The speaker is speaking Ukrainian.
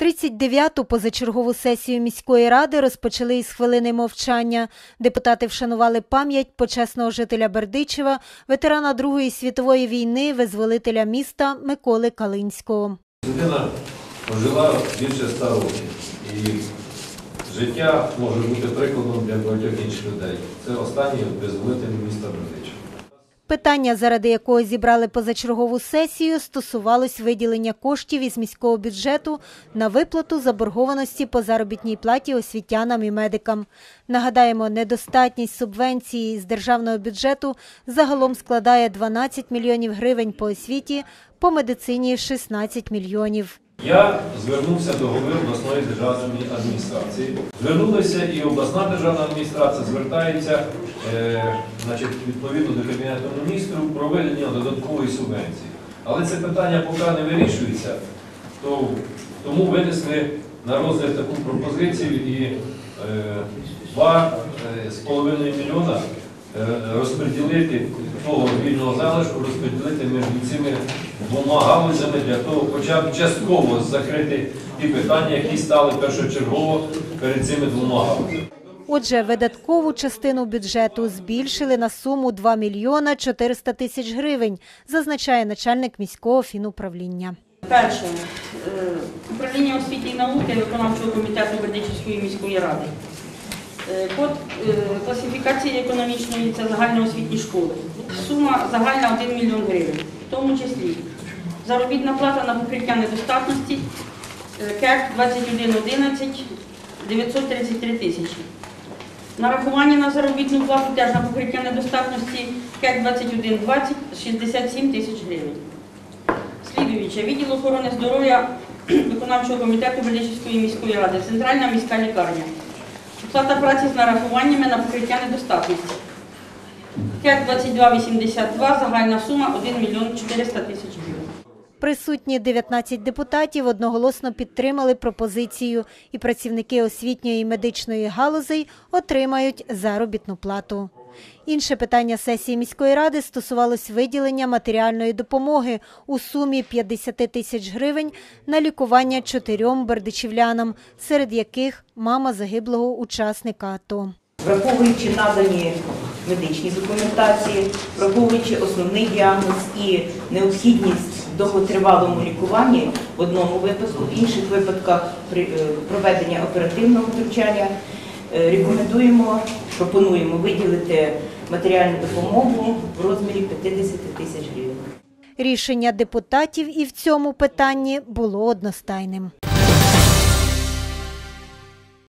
39-ту позачергову сесію міської ради розпочали із хвилини мовчання. Депутати вшанували пам'ять почесного жителя Бердичева, ветерана Другої світової війни, визволителя міста Миколи Калинського. Людина прожила більше ста років. І життя може бути прикладом для багатьох інших людей. Це останній визволитель міста Бердичева. Питання, заради якого зібрали позачергову сесію, стосувалось виділення коштів із міського бюджету на виплату заборгованості по заробітній платі освітянам і медикам. Нагадаємо, недостатність субвенції з державного бюджету загалом складає 12 мільйонів гривень по освіті, по медицині 16 мільйонів. Я звернувся до голови обласної державної адміністрації. Звернулися і обласна державна адміністрація звертається е, значить, відповідно до Кабінету міністрів про виділення додаткової субвенції. Але це питання поки не вирішується, то, тому винесли на розгляд таку пропозицію і е, два е, з половиною мільйона розподілити того вільного залишку, розподілити між цими двома галузями для того, хоча б частково закрити ті питання, які стали першочергово перед цими двома галузями. Отже, видаткову частину бюджету збільшили на суму 2 мільйона 400 тисяч гривень, зазначає начальник міського фінуправління. Перше, е, управління освіти і науки виконавчого комітету Бердичівської міської ради. Е, Код е, класифікації економічної це загальноосвітні школи. Сума загальна 1 мільйон гривень, в тому числі заробітна плата на покриття недостатності КЕК 2111 933 тисячі. Нарахування на заробітну плату теж на покриття недостатності КЕК 2120 67 тисяч гривень. Слідуюче, відділ охорони здоров'я виконавчого комітету Величівської міської ради, центральна міська лікарня. Оплата праці з нарахуваннями на покриття недостатності. КЕК 2282, загальна сума 1 мільйон 400 тисяч гривень. Присутні 19 депутатів одноголосно підтримали пропозицію, і працівники освітньої і медичної галузей отримають заробітну плату. Інше питання сесії міської ради стосувалось виділення матеріальної допомоги у сумі 50 тисяч гривень на лікування чотирьом бердичівлянам, серед яких мама загиблого учасника АТО. враховуючи надані медичні документації, враховуючи основний діагноз і необхідність довготривалому лікуванні в одному випадку, в інших випадках е, проведення оперативного втручання, рекомендуємо, пропонуємо виділити матеріальну допомогу в розмірі 50 тисяч гривень. Рішення депутатів і в цьому питанні було одностайним.